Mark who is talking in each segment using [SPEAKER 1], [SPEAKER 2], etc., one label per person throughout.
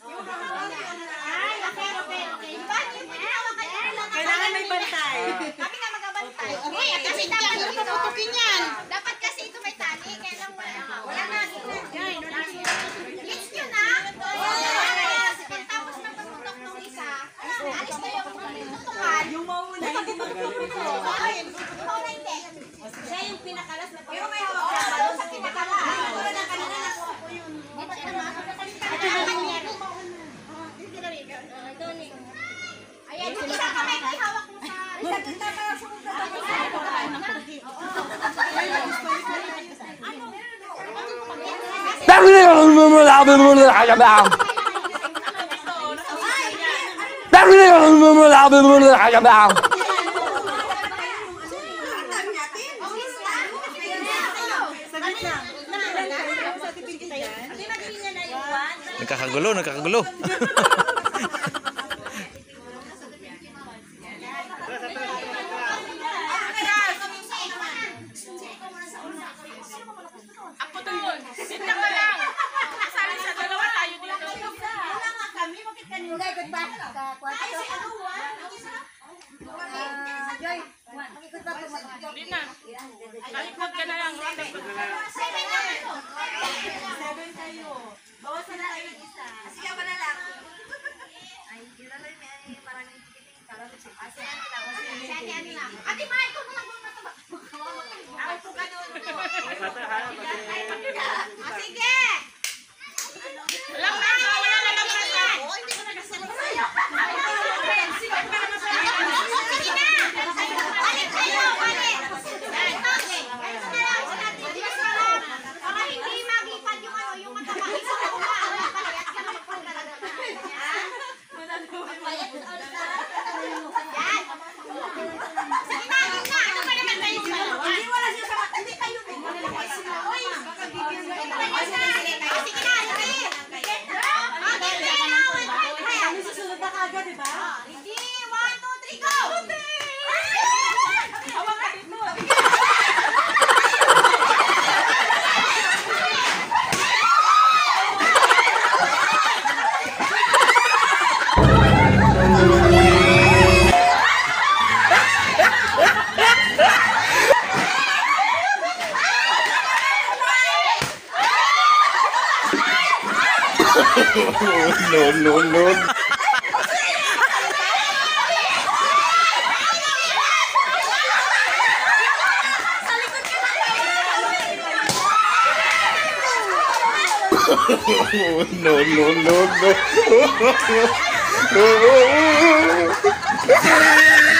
[SPEAKER 1] Ay, okay, okay, okay. Bakit yung pinawa ka
[SPEAKER 2] niya? Kailangan may bantay. Kami nga magabantay. Uy, kasi dapat tutukin yan. Dapat tao tôi muốn lại gặp tao tao muốn lại tôi muốn lại gặp tao Nakakagulo, nakakagulo. Talikod ka na lang, Rote. talaga, di ba? Ah, Ready? One, two, three, go!
[SPEAKER 1] Puti! Hawakan dito.
[SPEAKER 3] Oh, no, no, no. no, no, no, no.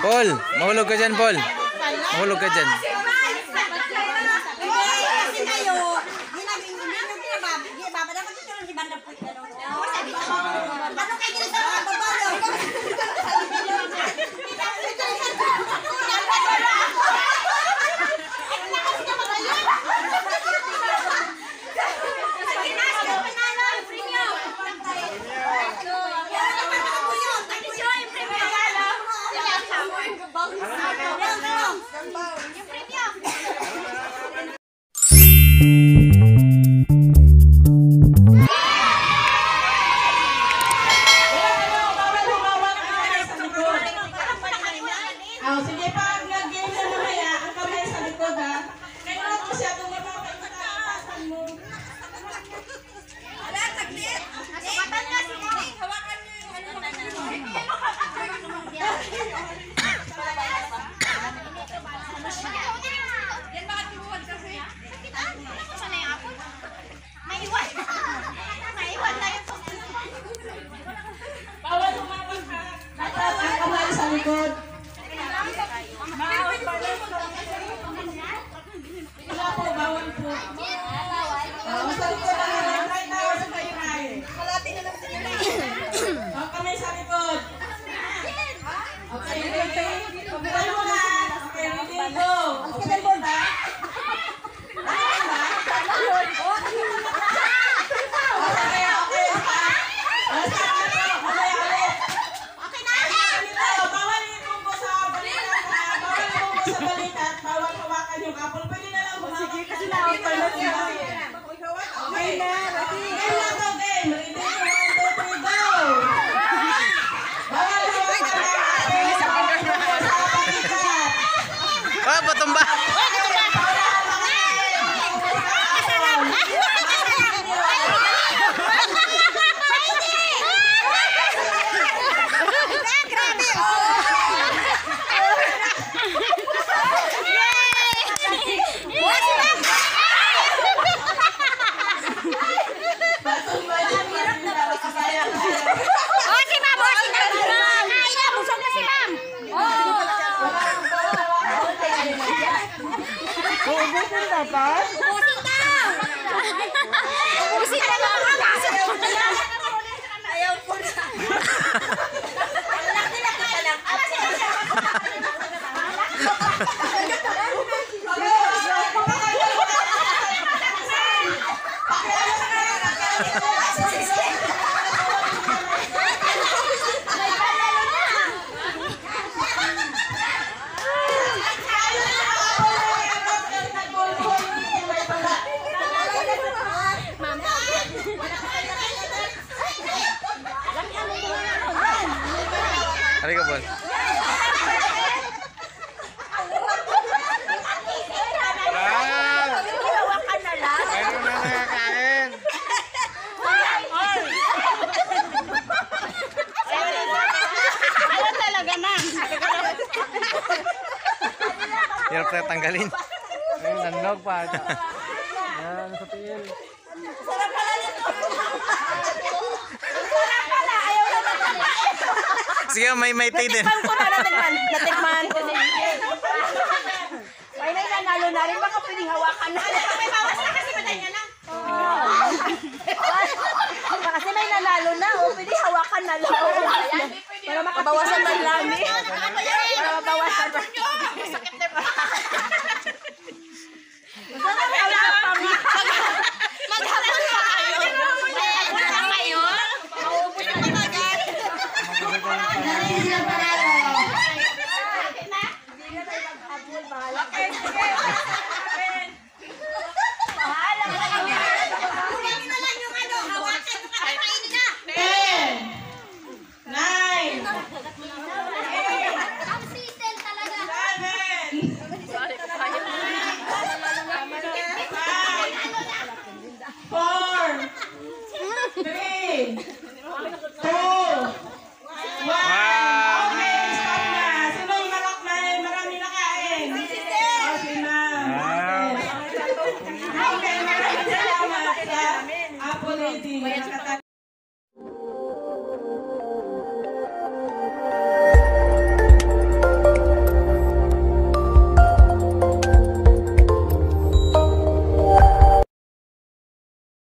[SPEAKER 3] Paul, mahulog ka dyan, Paul. Mahulog ka dyan.
[SPEAKER 2] Ubusin daw! Ubusin na lang! Ayaw ko na!
[SPEAKER 3] Halika, Paul. Ah! Mayroon na nakakain.
[SPEAKER 2] Ayaw talaga, Ma'am!
[SPEAKER 3] Hirap na tanggalin. Ayun, nanog pa. Yan, sa tiil. Sige, may may tay din.
[SPEAKER 4] ko na natikman. Natikman ko din. Ay, nay, nanalo na rin. Baka pwedeng hawakan na. May bawas na kasi matay niya lang. Kasi may nanalo na. O, pwede hawakan na lang. Para makabawasan ng lami. Para mabawasan ng
[SPEAKER 1] Sakit